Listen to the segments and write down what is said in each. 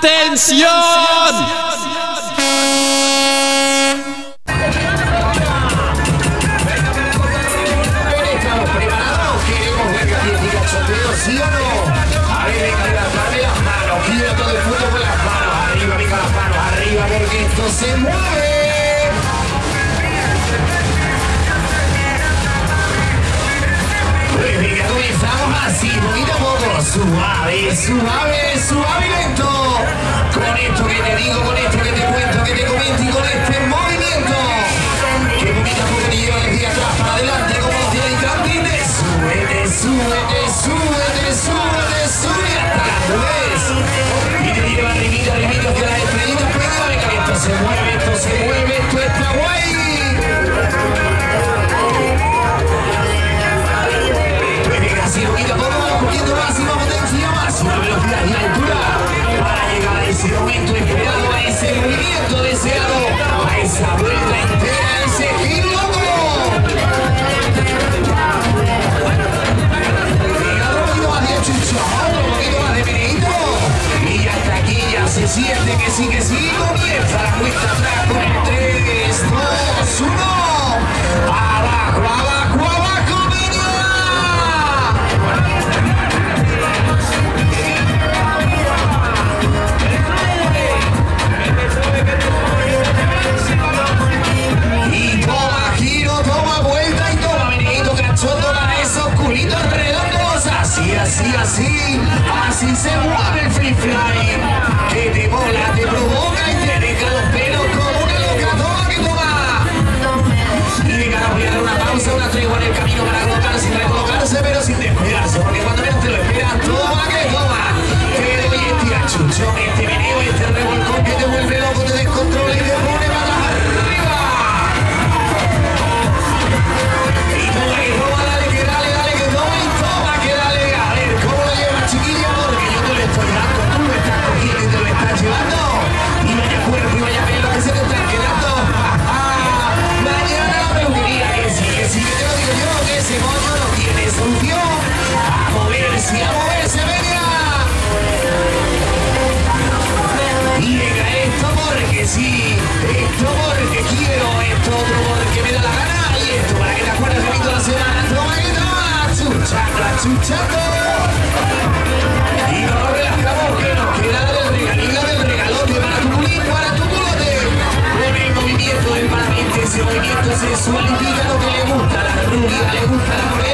¡Atención! ¿Sí o no? Empezamos así, poquito a poco, suave, suave, suave y lento. Con esto que te digo, con esto que te cuento, que te comento y con este movimiento. Que poquito a poco te lleva desde atrás para adelante, como los diamantes. Súbete, súbete, súbete, súbete, súbete hasta las nubes. Y te lleva arribita, arribita hacia las estrellitas, pero que esto se mueve, esto se mueve. siente que sí, que sí, comienza la cuesta atrás con el 3, 2, abajo, abajo, abajo, venía. Y toma giro, toma vuelta y toma venidito, cachón, toma esos culitos redondos, así, así, así, así se mueve el free fly. sube el hígado que le gusta la cumbia, le gusta la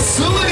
Sua